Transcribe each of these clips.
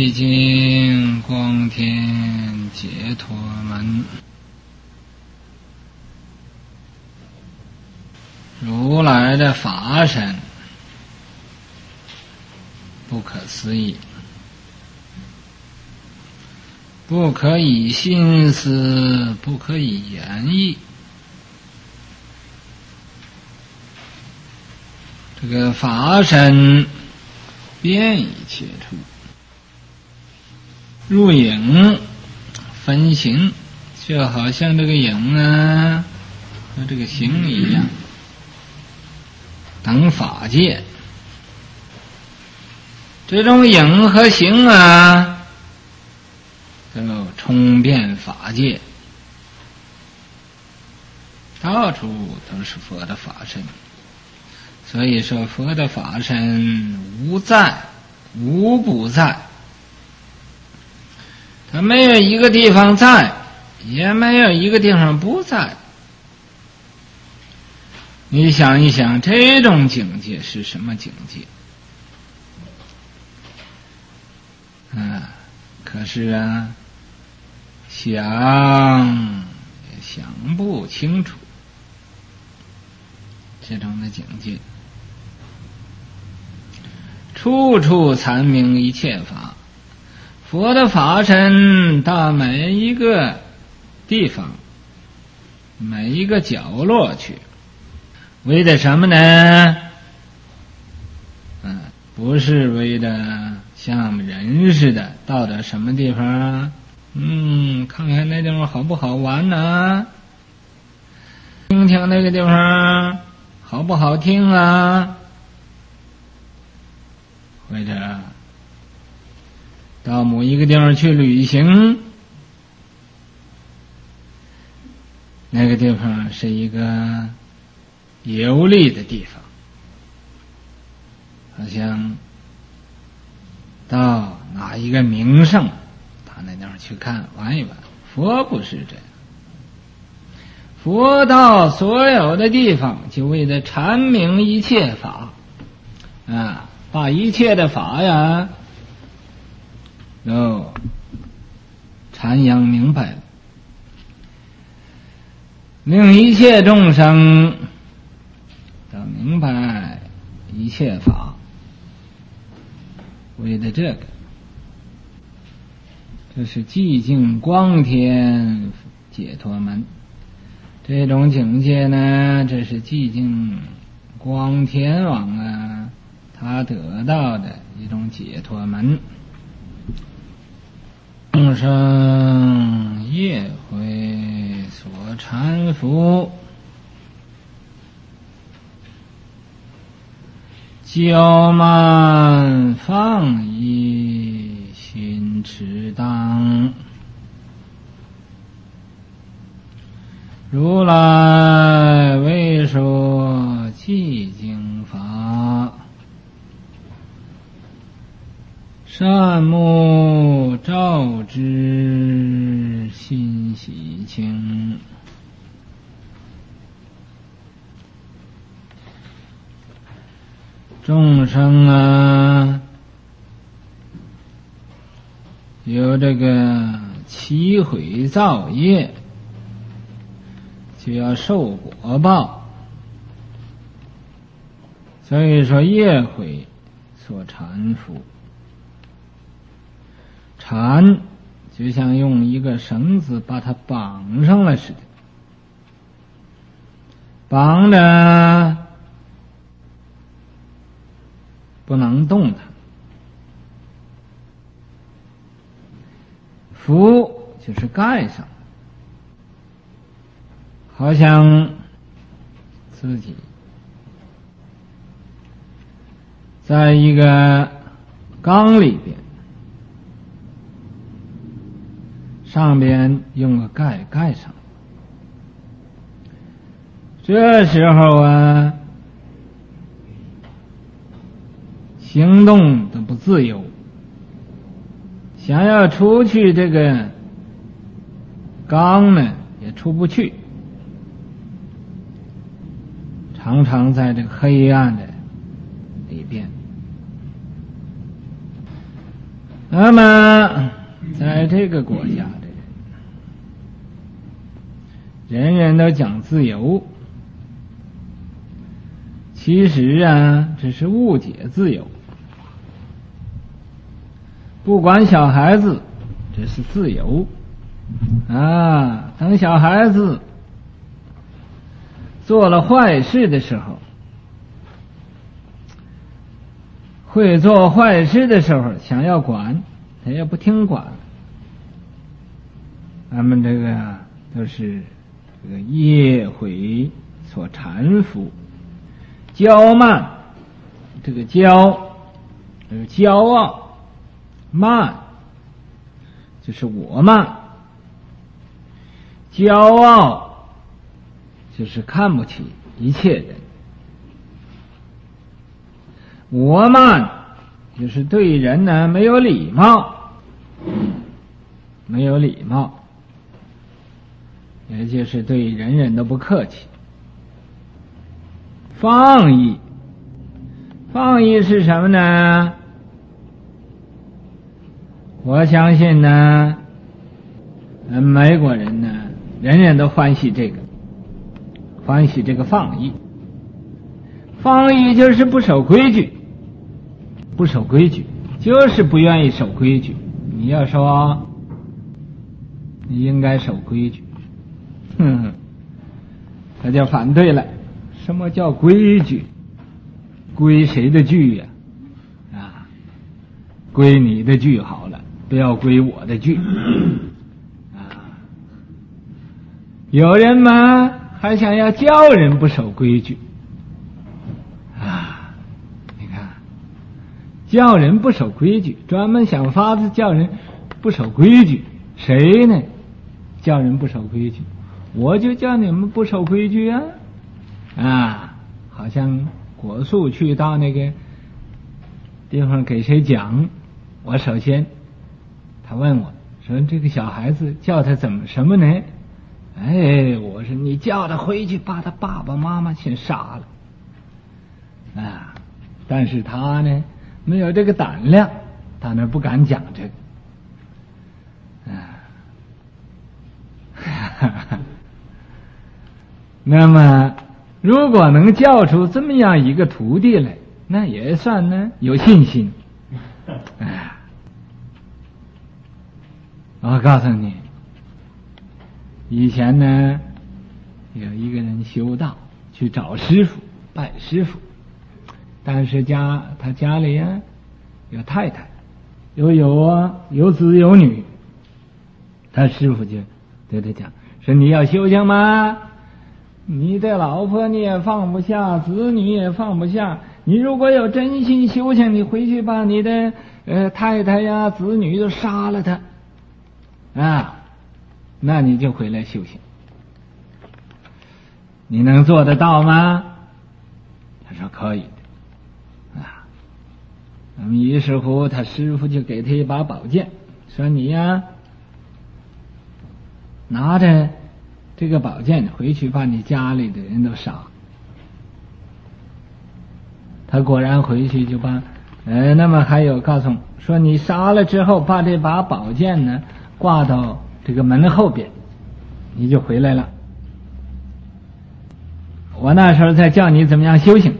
寂静光天解脱门。如来的法身不可思议，不可以心思，不可以言意。这个法身遍一切处，入影分形，就好像这个影啊和这个形一样。等法界，这种影和形啊，都冲遍法界，到处都是佛的法身。所以说，佛的法身无在，无不在，它没有一个地方在，也没有一个地方不在。你想一想，这种境界是什么境界？啊，可是啊，想也想不清楚这种的境界。处处残明一切法，佛的法身到每一个地方、每一个角落去。为的什么呢？嗯，不是为的像人似的，到的什么地方，嗯，看看那地方好不好玩呢？听听那个地方好不好听啊？或者到某一个地方去旅行，那个地方是一个。游历的地方，好像到哪一个名胜，到那地方去看玩一玩。佛不是这样，佛到所有的地方，就为了阐明一切法，啊，把一切的法呀，都阐扬明白。了，令一切众生。要明白。一切法，为了这个，这是寂静光天解脱门。这种境界呢，这是寂静光天王啊，他得到的一种解脱门。众生业回所搀扶。骄慢放逸心持当，如来为说寂静法，善目照之心喜清。众生啊，有这个起毁造业，就要受果报。所以说，业毁所缠缚，缠，就像用一个绳子把它绑上了似的，绑着不能动弹。符就是盖上，好像自己在一个缸里边，上边用个盖盖上。这时候啊，行动都不自由。想要出去这个缸呢，也出不去，常常在这个黑暗的里边。那么，在这个国家人，人都讲自由，其实啊，只是误解自由。不管小孩子，这是自由啊！等小孩子做了坏事的时候，会做坏事的时候，想要管他也不听管。咱们这个都是这个业悔所缠缚，骄慢，这个骄，这个骄傲。慢，就是我慢；骄傲，就是看不起一切人；我慢，就是对人呢没有礼貌，没有礼貌，也就是对人人都不客气。放逸，放逸是什么呢？我相信呢，美国人呢，人人都欢喜这个，欢喜这个放逸。放逸就是不守规矩，不守规矩就是不愿意守规矩。你要说你应该守规矩，哼，他就反对了。什么叫规矩？归谁的矩呀？啊，归你的矩好了。不要归我的剧啊！有人嘛还想要叫人不守规矩啊！你看，叫人不守规矩，专门想法子叫人不守规矩。谁呢？叫人不守规矩，我就叫你们不守规矩啊！啊，好像果树去到那个地方给谁讲，我首先。他问我说：“这个小孩子叫他怎么什么呢？”哎，我说：“你叫他回去，把他爸爸妈妈先杀了。”啊，但是他呢，没有这个胆量，他那不敢讲这个。啊，哈哈哈那么，如果能教出这么样一个徒弟来，那也算呢有信心。啊。我告诉你，以前呢，有一个人修道去找师傅拜师傅，但是家他家里呀有太太，又有啊有子有女，他师傅就对他讲说：“你要修行吗？你的老婆你也放不下，子女也放不下。你如果有真心修行，你回去把你的呃太太呀、子女都杀了他。”啊，那你就回来修行，你能做得到吗？他说可以的。啊，那么于是乎，他师傅就给他一把宝剑，说你呀，拿着这个宝剑回去，把你家里的人都杀。他果然回去就把，呃，那么还有告诉说，你杀了之后，把这把宝剑呢。挂到这个门后边，你就回来了。我那时候在教你怎么样修行，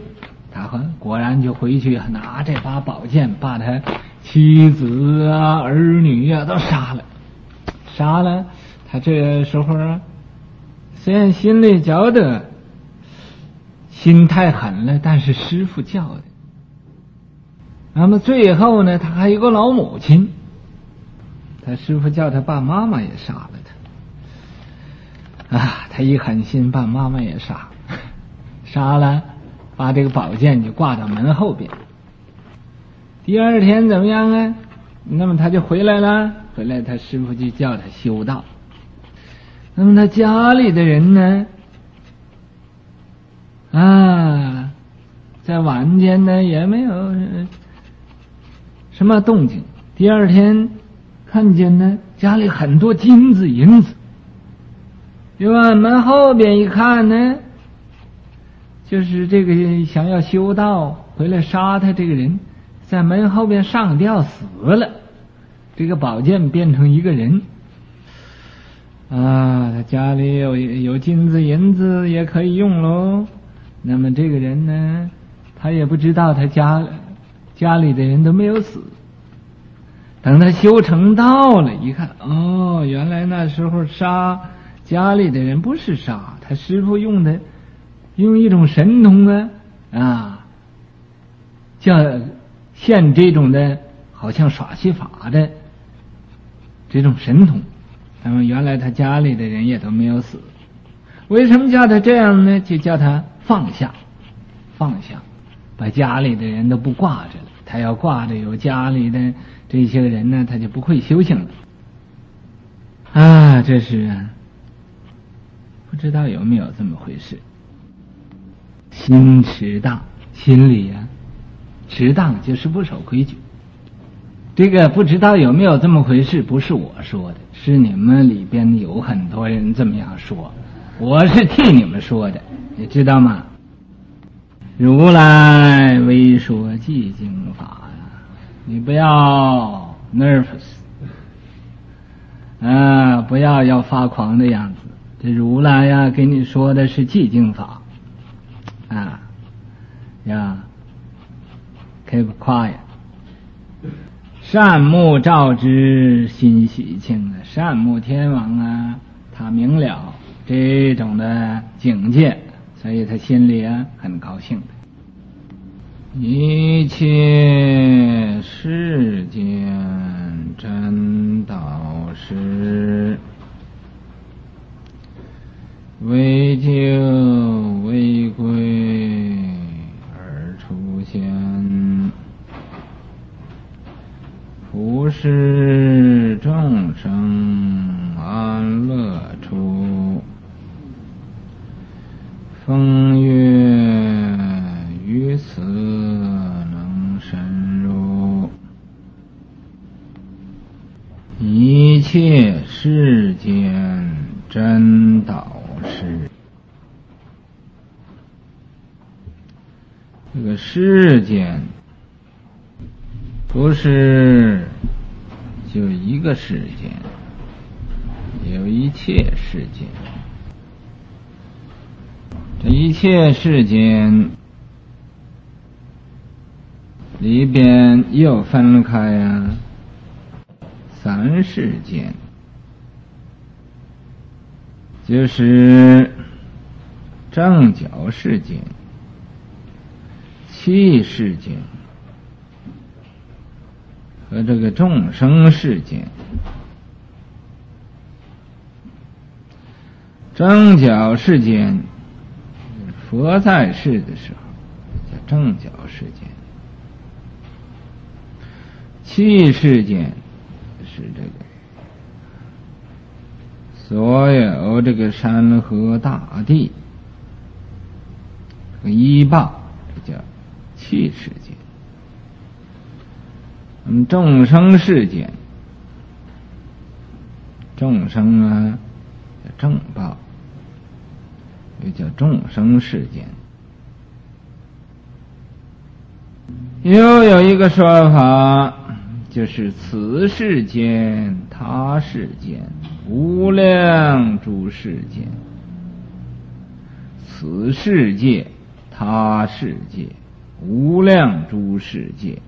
他果然就回去拿这把宝剑，把他妻子啊、儿女啊都杀了，杀了。他这时候啊，虽然心里觉得心太狠了，但是师傅教的。那么最后呢，他还有个老母亲，他师傅叫他爸妈妈也杀了他。啊，他一狠心把妈妈也杀，杀了，把这个宝剑就挂到门后边。第二天怎么样啊？那么他就回来了，回来他师傅就叫他修道。那么他家里的人呢？啊，在晚间呢也没有什么动静。第二天看见呢，家里很多金子银子。又往门后边一看呢，就是这个想要修道回来杀他这个人。在门后边上吊死了，这个宝剑变成一个人啊！他家里有有金子银子也可以用喽。那么这个人呢，他也不知道他家家里的人都没有死。等他修成道了，一看哦，原来那时候杀家里的人不是杀，他师傅用的用一种神通啊啊，叫。现这种的，好像耍戏法的这种神通，那么原来他家里的人也都没有死，为什么叫他这样呢？就叫他放下，放下，把家里的人都不挂着了。他要挂着有家里的这些人呢，他就不会修行了。啊，这是不知道有没有这么回事？心持大，心里呀。迟当就是不守规矩，这个不知道有没有这么回事？不是我说的，是你们里边有很多人这么样说，我是替你们说的，你知道吗？如来微说寂静法呀，你不要 nervous，啊，不要要发狂的样子。这如来呀，给你说的是寂静法，啊，呀。Keep quiet。善目照之，心喜庆啊！善目天王啊，他明了这种的境界，所以他心里啊很高兴的。一切世间真道实，为救为归而出现。不是众生安乐处，风月于此能深入，一切世间真导师。这个世间。不是就一个世界，有一切世界。这一切世间里边又分开啊，三世间，就是正觉世间、气世间。和这个众生世间，正角世间，佛在世的时候叫正角世间；气世间是这个所有这个山河大地和一霸，这叫气世间。嗯众生世间，众生啊，叫正报，又叫众生世间。又有一个说法，就是此世间、他世间、无量诸世间，此世界、他世界、无量诸世界。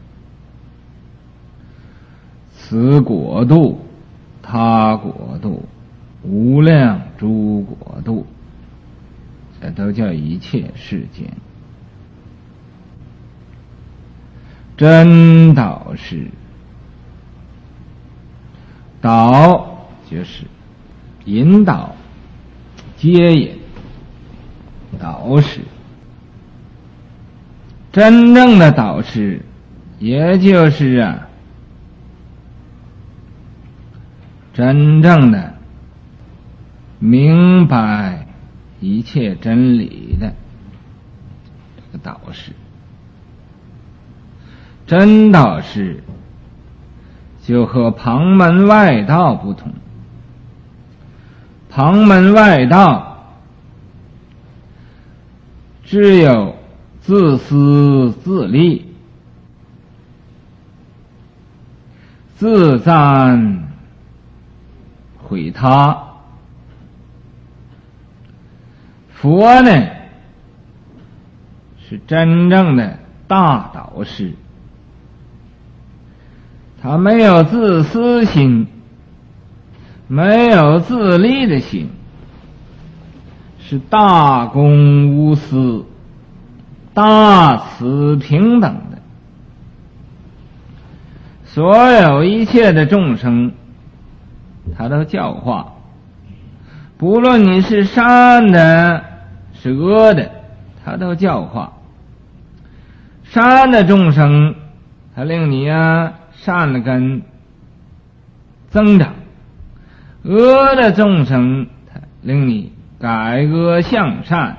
此国度、他国度、无量诸国度，这都叫一切世间。真导师，导就是引导、接引，导师。真正的导师，也就是啊，真正的明白一切真理的这个导师。真导师就和旁门外道不同，旁门外道只有自私自利、自赞毁他。佛呢，是真正的大导师。他没有自私心，没有自利的心，是大公无私、大慈平等的。所有一切的众生，他都教化。不论你是善的，是恶的，他都教化。善的众生，他令你啊。善的根增长，恶的众生，他令你改恶向善。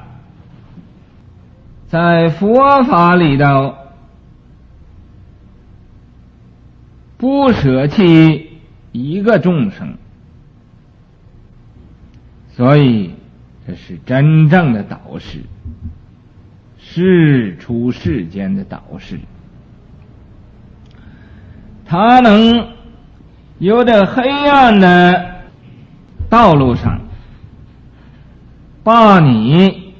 在佛法里头，不舍弃一个众生，所以这是真正的导师，是出世间的导师。他能由这黑暗的道路上，把你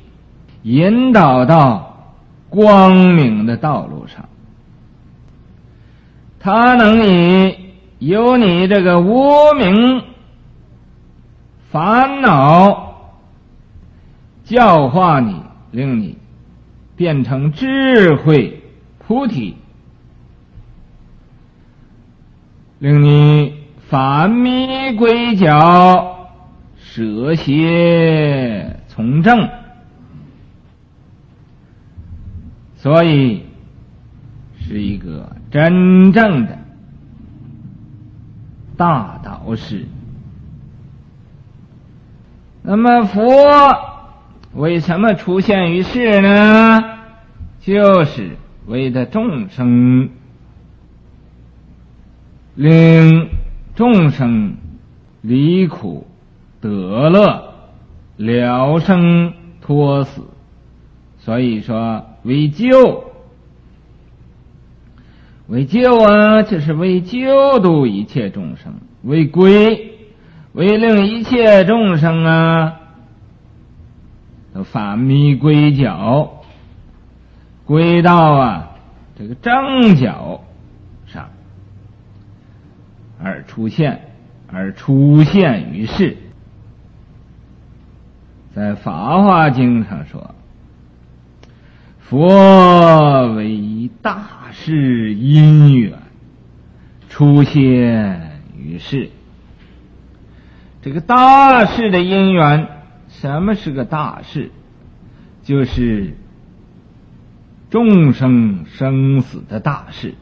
引导到光明的道路上。他能以由你这个无名烦恼教化你，令你变成智慧菩提。令你返迷归教，舍邪从正，所以是一个真正的大导师。那么佛为什么出现于世呢？就是为的众生。令众生离苦得乐，了生脱死。所以说，为救，为救啊，就是为救度一切众生；为归，为令一切众生啊，都返迷归教，归到啊这个正教。而出现，而出现于世，在《法华经》上说：“佛为大是因缘出现于世。”这个大事的因缘，什么是个大事？就是众生生死的大事。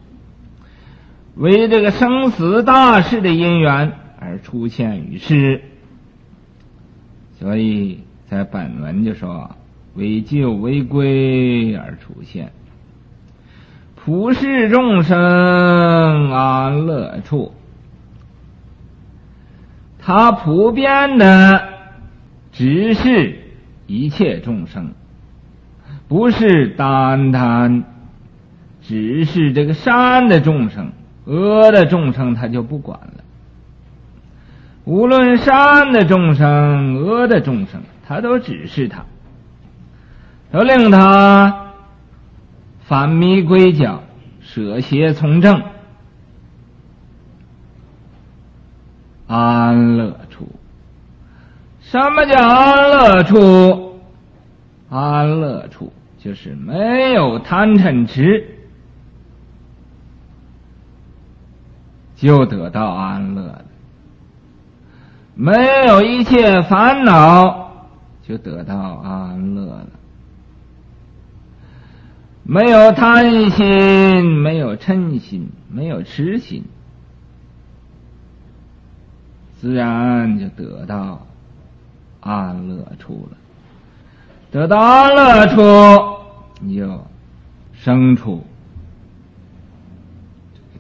为这个生死大事的因缘而出现于世，所以在本文就说为救为归而出现，普世众生安乐处，他普遍的指示一切众生，不是单单只是这个善的众生。恶的众生他就不管了，无论善的众生、恶的众生，他都指示他，都令他返迷归教，舍邪从正。安乐处。什么叫安乐处？安乐处就是没有贪嗔痴，就得到安乐了；没有一切烦恼，就得到安乐了；没有贪心，没有嗔心，没有痴心，自然就得到。安乐处了，得到安乐处，你就生出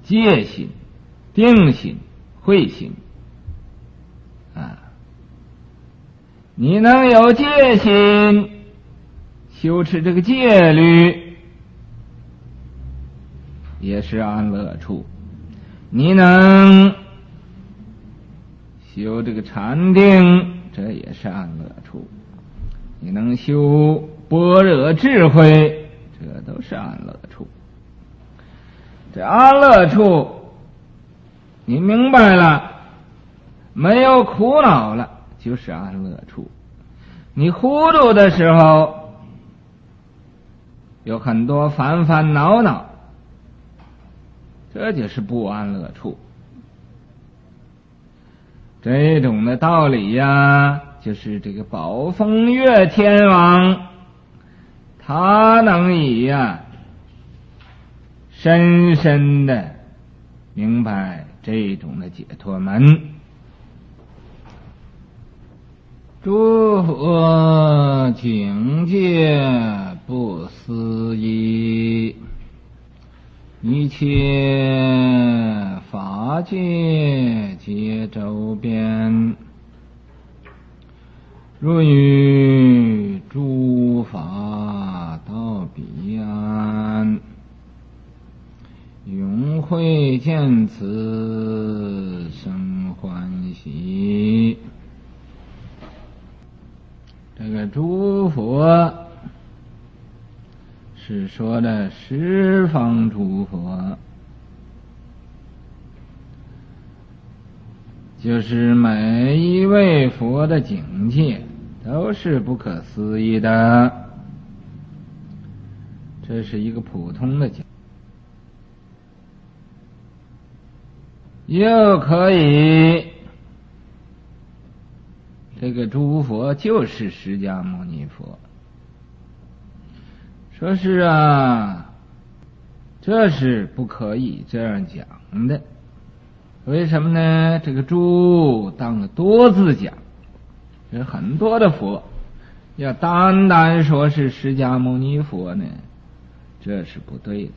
戒心、定心、慧心啊！你能有戒心，修持这个戒律，也是安乐处。你能修这个禅定。这也是安乐处，你能修般若智慧，这都是安乐处。这安乐处，你明白了，没有苦恼了，就是安乐处。你糊涂的时候，有很多烦烦恼恼，这就是不安乐处。这种的道理呀，就是这个宝风月天王，他能以呀深深的明白这种的解脱门。诸佛境界不思议，一切。法界皆周边，若与诸法到彼岸，永会见此生欢喜。这个诸佛是说的十方诸佛。就是每一位佛的境界都是不可思议的，这是一个普通的讲，又可以这个诸佛就是释迦牟尼佛，说是啊，这是不可以这样讲的。为什么呢？这个“诸”当了多字讲，有很多的佛，要单单说是释迦牟尼佛呢，这是不对的。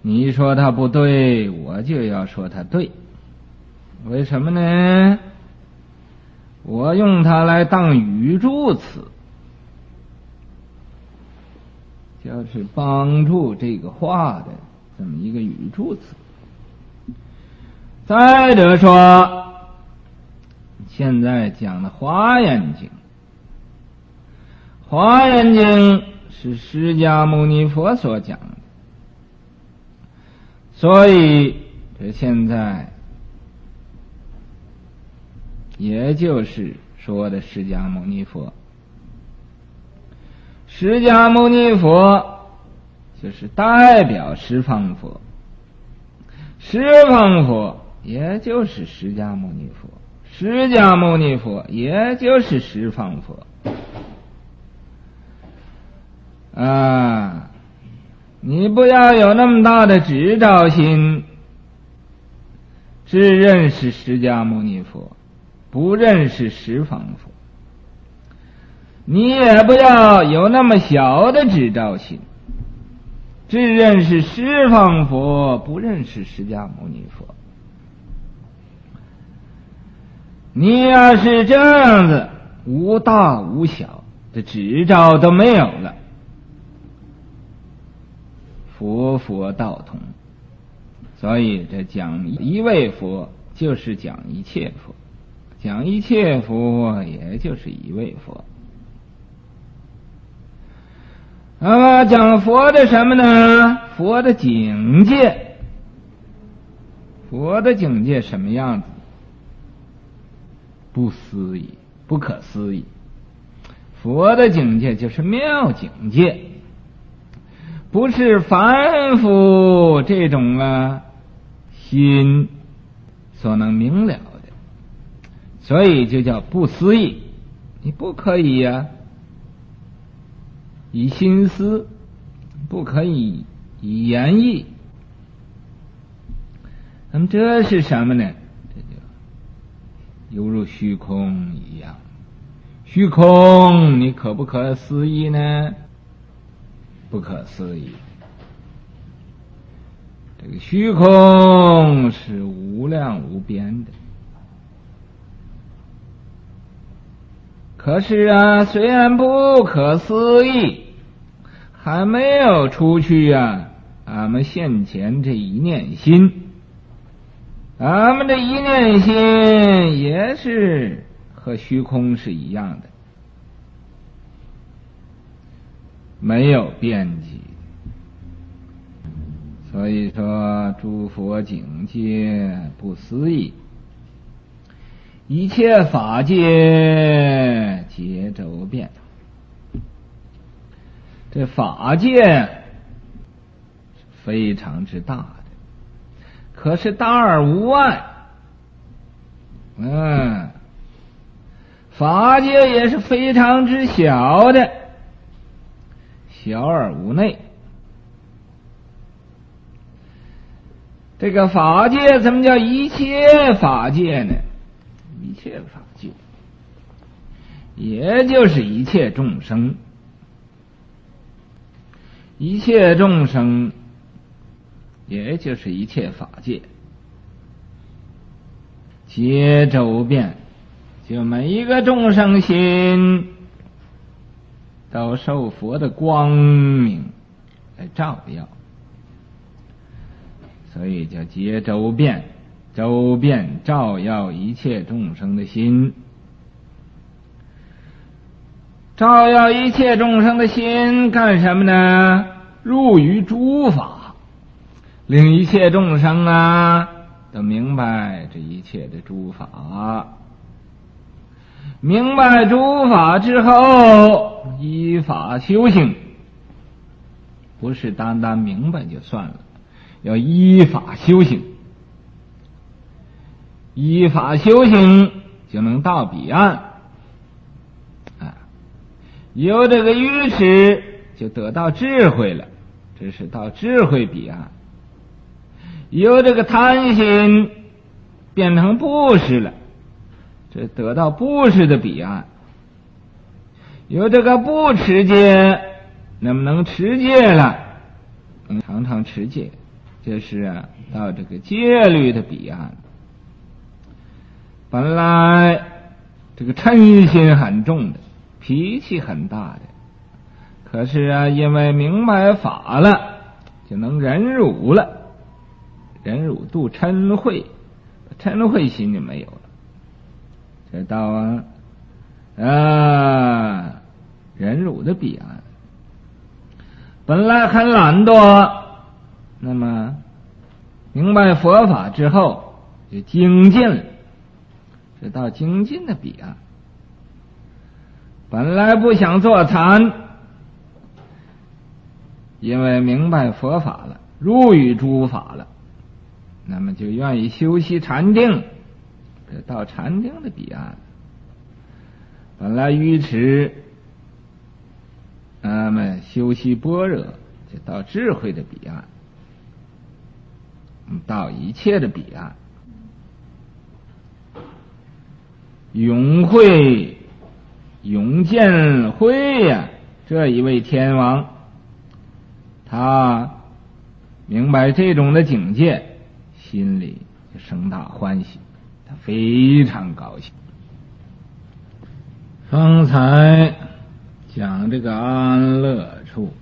你说他不对，我就要说他对。为什么呢？我用它来当语助词，就是帮助这个话的这么一个语助词。再者说，现在讲的《华严经》，《华严经》是释迦牟尼佛所讲的，所以这现在也就是说的释迦牟尼佛。释迦牟尼佛就是代表十方佛，十方佛。也就是释迦牟尼佛，释迦牟尼佛也就是十方佛啊！你不要有那么大的执照心，只认识释迦牟尼佛，不认识十方佛。你也不要有那么小的执照心，只认识十方佛，不认识释迦牟尼佛。你要是这样子，无大无小的执照都没有了，佛佛道同，所以这讲一位佛就是讲一切佛，讲一切佛也就是一位佛。那么讲佛的什么呢？佛的境界，佛的境界什么样子？不思议，不可思议。佛的境界就是妙境界，不是凡夫这种啊心所能明了的，所以就叫不思议。你不可以呀，以心思，不可以以言意。那么这是什么呢？这就犹如虚空一样。虚空，你可不可思议呢？不可思议。这个虚空是无量无边的。可是啊，虽然不可思议，还没有出去呀。俺们现前这一念心。俺们的一念心也是和虚空是一样的，没有边际。所以说，诸佛境界不思议，一切法界皆周遍。这法界非常之大的。可是大而无外，嗯，法界也是非常之小的，小而无内。这个法界怎么叫一切法界呢？一切法界，也就是一切众生，一切众生。也就是一切法界，皆周遍，就每一个众生心都受佛的光明来照耀，所以叫皆周遍，周遍照耀一切众生的心，照耀一切众生的心干什么呢？入于诸法。令一切众生啊都明白这一切的诸法，明白诸法之后，依法修行，不是单单明白就算了，要依法修行，依法修行就能到彼岸，有这个愚痴就得到智慧了，这是到智慧彼岸。由这个贪心变成布施了，这得到布施的彼岸；由这个不持戒，能不能持戒了？能常常持戒，这是啊，到这个戒律的彼岸。本来这个嗔心很重的，脾气很大的，可是啊，因为明白法了，就能忍辱了。忍辱度嗔恚，嗔恚心就没有了。这到啊啊忍辱的彼岸，本来很懒惰，那么明白佛法之后就精进了。这到精进的彼岸，本来不想坐禅，因为明白佛法了，入于诸法了。那么就愿意修习禅定，到禅定的彼岸。本来愚痴，那么修习般若，就到智慧的彼岸，到一切的彼岸。永会永建辉呀，这一位天王，他明白这种的境界。心里就生大欢喜，他非常高兴。方才讲这个安乐处，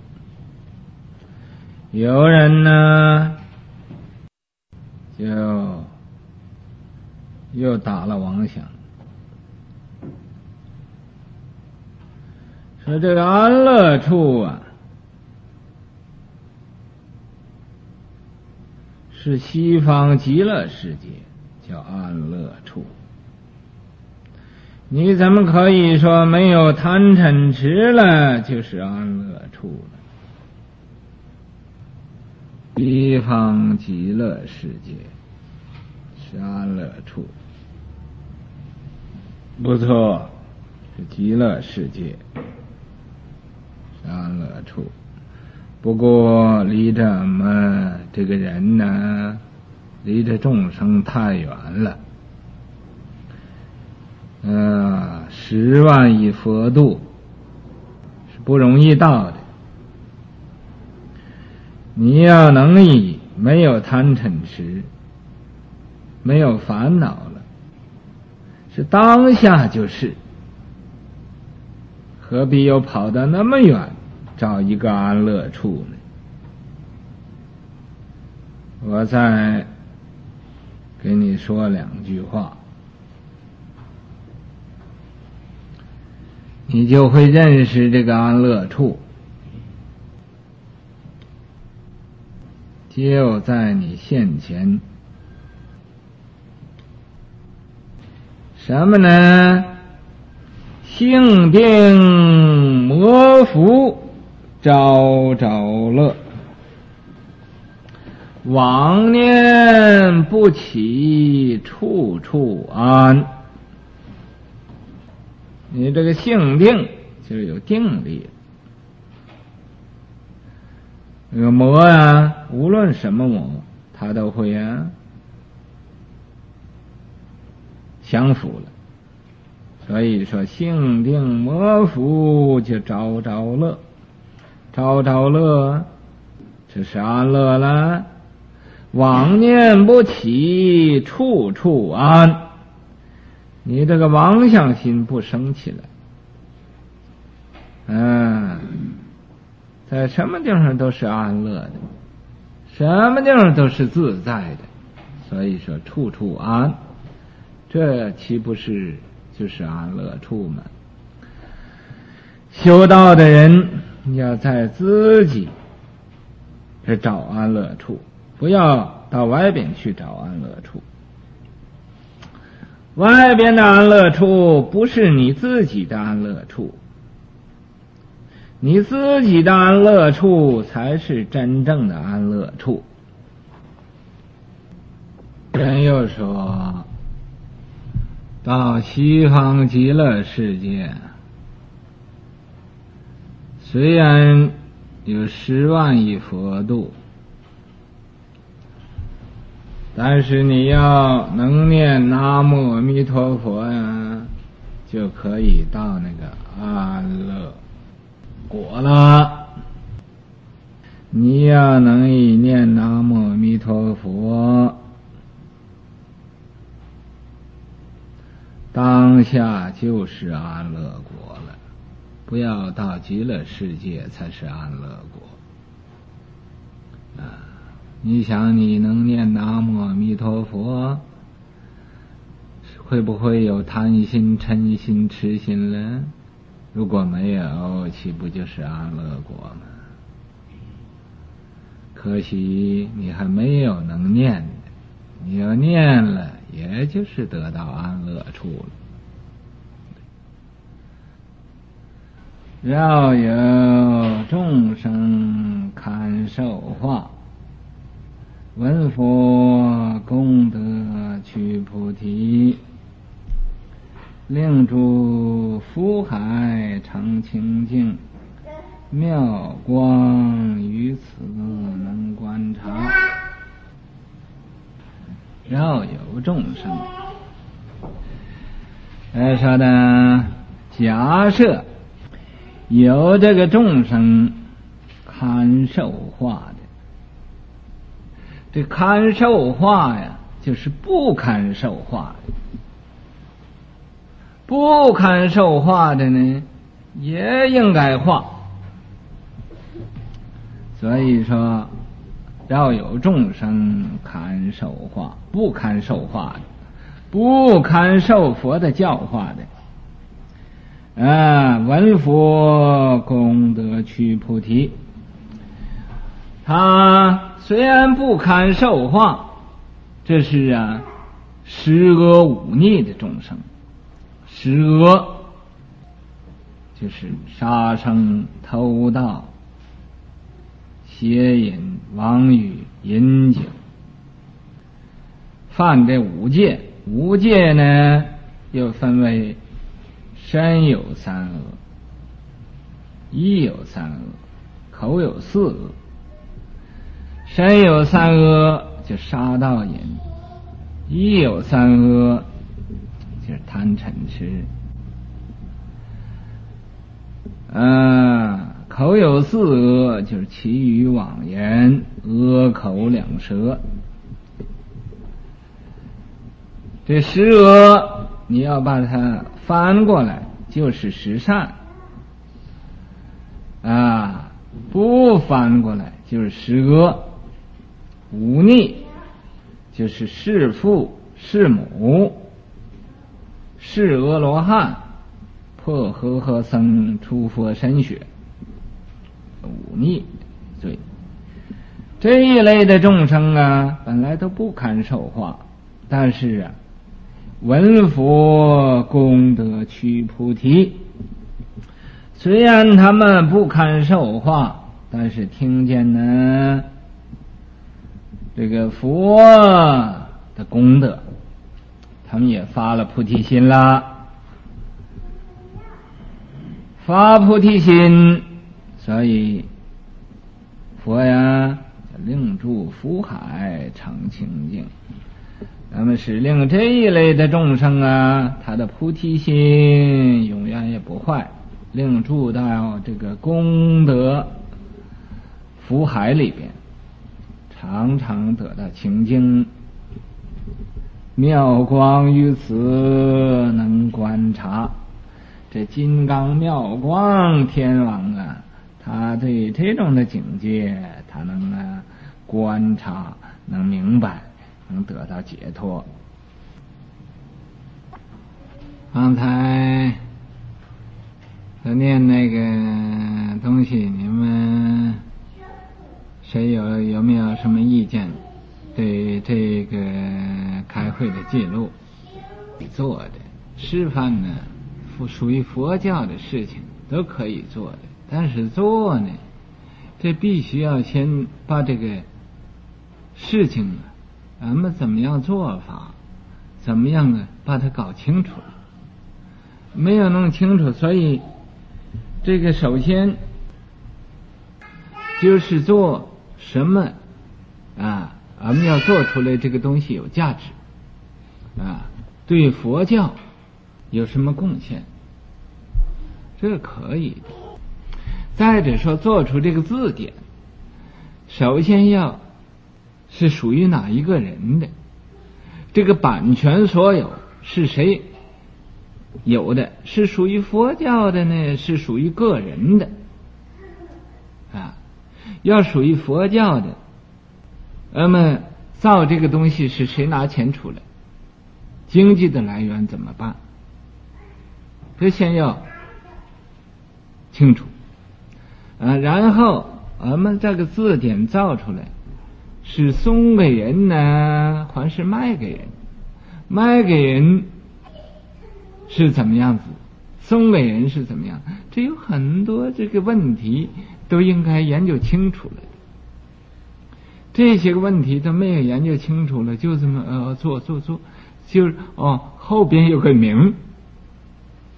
有人呢就又打了妄想，说这个安乐处啊。是西方极乐世界，叫安乐处。你怎么可以说没有贪嗔痴了就是安乐处了？西方极乐世界是安乐处，不错，是极乐世界安乐处。不过离着我们这个人呢，离着众生太远了。嗯，十万亿佛度是不容易到的。你要能以没有贪嗔痴，没有烦恼了，是当下就是，何必又跑得那么远找一个安乐处呢？我再给你说两句话。你就会认识这个安乐处，就在你现前。什么呢？性病魔福，朝朝乐，妄念不起，处处安。你这个性定就是有定力，那个魔啊，无论什么魔，他都会啊降服了。所以说，性定魔服就招招乐，朝朝乐，这是安乐了。妄念不起，处处安。你这个妄想心不生起来，嗯，在什么地方都是安乐的，什么地方都是自在的，所以说处处安，这岂不是就是安乐处吗？修道的人要在自己这找安乐处，不要到外边去找安乐处。外边的安乐处不是你自己的安乐处，你自己的安乐处才是真正的安乐处。人又说，到西方极乐世界，虽然有十万亿佛度。但是你要能念南无阿弥陀佛呀，就可以到那个安乐果了。你要能一念南无阿弥陀佛，当下就是安乐国了。不要到极乐世界才是安乐国啊。你想，你能念南无阿弥陀佛，会不会有贪心、嗔心、痴心了？如果没有，岂不就是安乐国吗？可惜你还没有能念，你要念了，也就是得到安乐处了。要有众生堪受化。闻佛功德去菩提，令诸福海常清净，妙光于此能观察。要有众生，哎，说的假设有这个众生堪受化的。这堪受化呀，就是不堪受化的；不堪受化的呢，也应该化。所以说，要有众生堪受化，不堪受化的，不堪受佛的教化的，啊，闻佛功德去菩提，他。虽然不堪受化，这是啊，十恶忤逆的众生，十恶就是杀生、偷盗、邪淫、妄语、饮酒，犯这五戒。五戒呢，又分为身有三恶，意有三恶，口有四恶。身有三恶，就杀盗淫；意有三恶，就是贪嗔痴。啊，口有四恶，就是其余妄言，恶口两舌。这十恶，你要把它翻过来，就是十善。啊，不翻过来就是十恶。忤逆就是弑父弑母，弑阿罗汉，破和合僧出佛身血，忤逆罪。这一类的众生啊，本来都不堪受化，但是啊，闻佛功德去菩提，虽然他们不堪受化，但是听见呢。这个佛的功德，他们也发了菩提心啦，发菩提心，所以佛呀令住福海常清净。那么是令这一类的众生啊，他的菩提心永远也不坏，令住到这个功德福海里边。常常得到清净，妙光于此能观察。这金刚妙光天王啊，他对这种的境界，他能啊观察，能明白，能得到解脱。刚才他念那个东西，你们。谁有有没有什么意见？对这个开会的记录做的示范呢？属属于佛教的事情都可以做的，但是做呢，这必须要先把这个事情啊，咱们怎么样做法，怎么样啊，把它搞清楚了。没有弄清楚，所以这个首先就是做。什么啊？俺们要做出来这个东西有价值啊，对佛教有什么贡献？这可以的。再者说，做出这个字典，首先要是属于哪一个人的？这个版权所有是谁有的？是属于佛教的呢？是属于个人的？啊要属于佛教的，那么造这个东西是谁拿钱出来？经济的来源怎么办？这先要清楚啊。然后我们这个字典造出来，是送给人呢，还是卖给人？卖给人是怎么样子？送给人是怎么样？这有很多这个问题。都应该研究清楚了，这些个问题都没有研究清楚了，就这么呃做做做，就是哦后边有个名，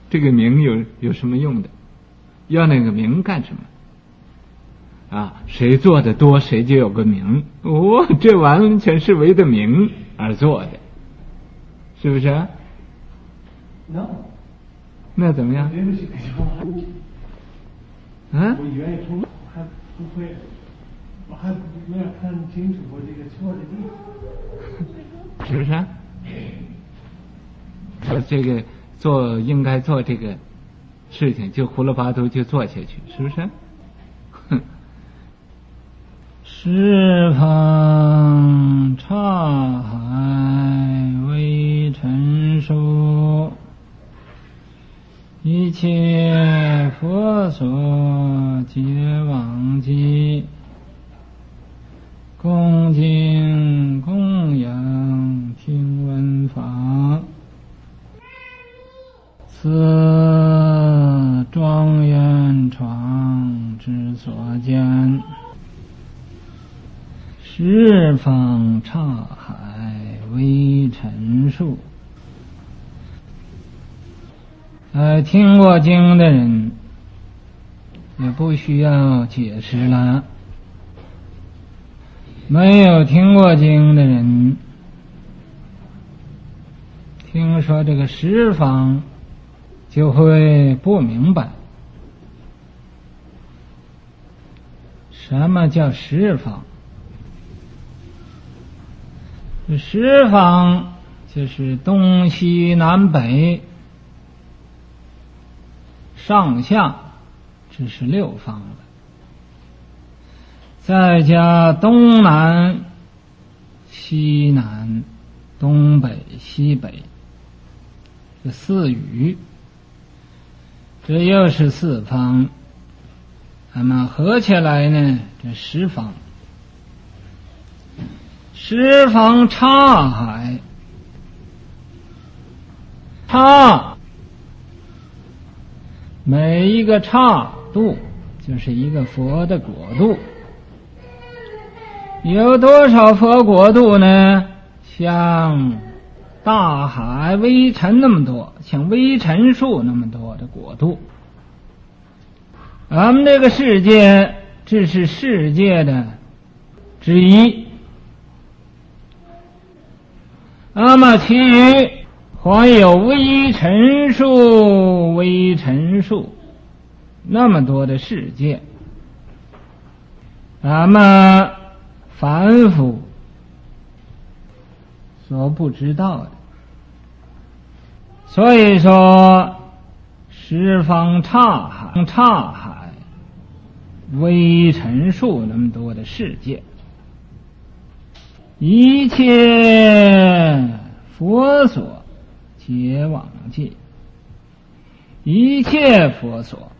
这个名有有什么用的？要那个名干什么？啊，谁做的多，谁就有个名。哦，这完全是为的名而做的，是不是？那那怎么样？嗯，我愿意从还不会，我还没有看清楚我这个错的地方，是不是？我这个做应该做这个事情，就胡了八涂就做下去，是不是？十方刹海微尘说，一切佛所皆往昔。恭敬供养听闻法。此庄严床之所见。十方刹海微尘数。呃，听过经的人也不需要解释了。没有听过经的人，听说这个十方，就会不明白什么叫十方。这十方就是东西南北上下，这是六方了。再加东南、西南、东北、西北，这四隅，这又是四方。那么合起来呢，这十方，十方刹海，刹，每一个刹度就是一个佛的国度。有多少佛国度呢？像大海微尘那么多，像微尘数那么多的国度。俺们这个世界这是世界的之一，那么其余还有微尘数、微尘数？那么多的世界，俺们。凡夫所不知道的，所以说十方刹海、刹海、微尘数那么多的世界，一切佛所皆往尽，一切佛所，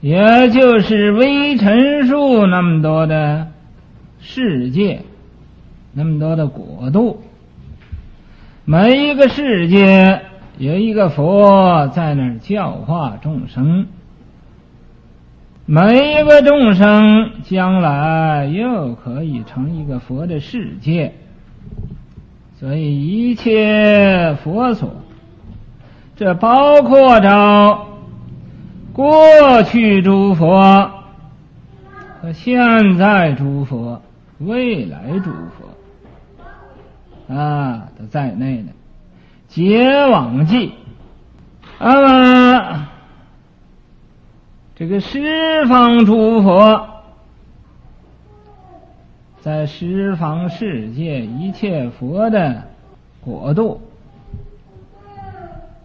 也就是微尘数那么多的。世界那么多的国度，每一个世界有一个佛在那儿教化众生，每一个众生将来又可以成一个佛的世界，所以一切佛所，这包括着过去诸佛和现在诸佛。未来诸佛啊，都在内呢。结往记，那么这个十方诸佛，在十方世界一切佛的国度，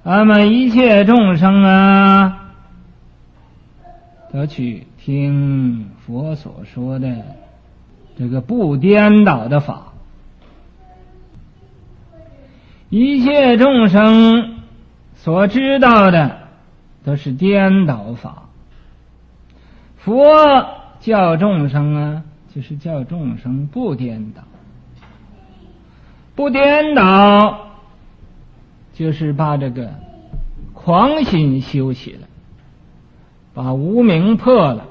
那么一切众生啊，都去听佛所说的。这个不颠倒的法，一切众生所知道的都是颠倒法。佛教众生啊，就是叫众生不颠倒，不颠倒就是把这个狂心修起来，把无名破了。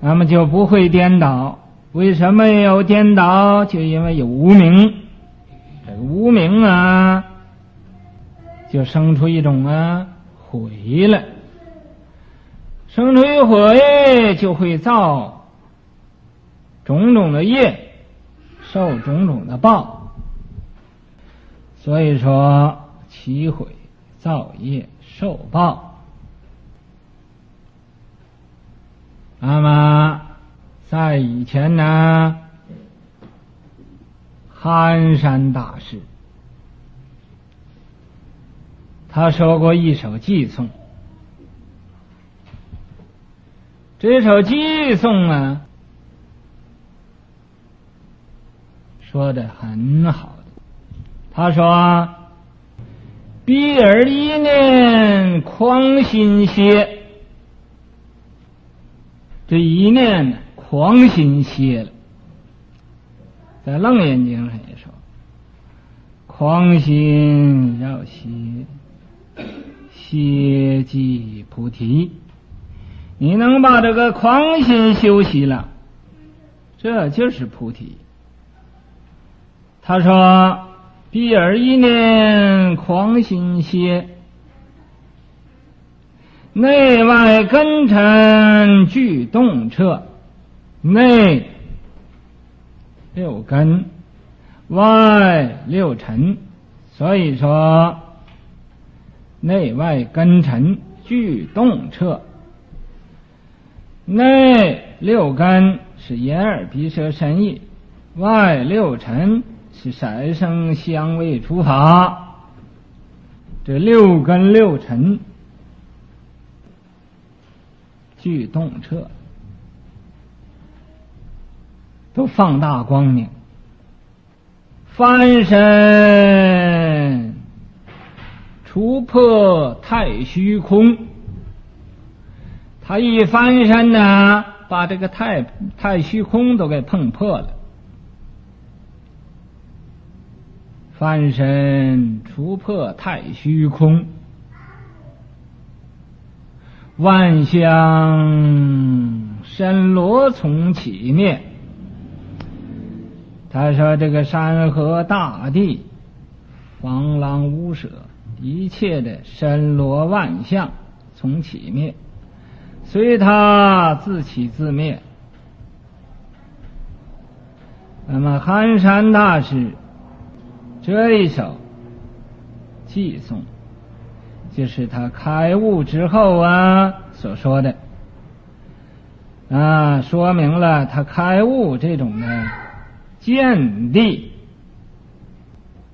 那么就不会颠倒。为什么有颠倒？就因为有无名。这个无名啊，就生出一种啊悔来，生出一悔，就会造种种的业，受种种的报。所以说，起悔、造业、受报。那么，在以前呢，憨山大师他说过一首寄颂，这首寄颂啊，说的很好的。他说：“比尔一念狂心歇。”这一念，狂心歇了，在《楞严经》上也说，狂心要歇，歇即菩提。你能把这个狂心休息了，这就是菩提。他说：“闭而一念，狂心歇，内外根尘俱动彻，内六根，外六尘。所以说，内外根尘俱动彻。”内六根是眼耳鼻舌身意，外六尘是色声香味触法。这六根六尘俱动彻，都放大光明，翻身除破太虚空。他一翻身呢，把这个太太虚空都给碰破了。翻身除破太虚空，万象身罗从起灭。他说：“这个山河大地，方朗无舍，一切的身罗万象从起灭。”随他自起自灭。那么寒山大师这一首寄颂，就是他开悟之后啊所说的啊，说明了他开悟这种的见地。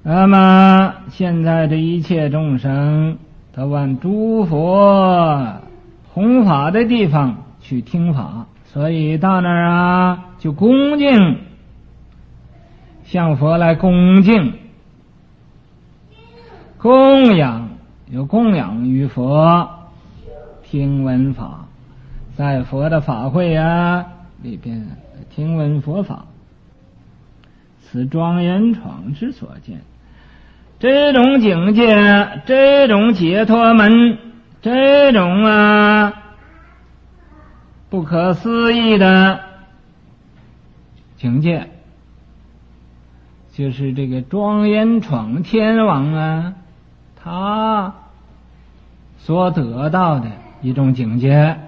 那么现在这一切众生，他往诸佛。弘法的地方去听法，所以到那儿啊就恭敬，向佛来恭敬，供养有供养于佛，听闻法，在佛的法会啊里边听闻佛法，此庄严闯之所见，这种境界，这种解脱门。这种啊不可思议的境界，就是这个庄严闯天王啊，他所得到的一种境界。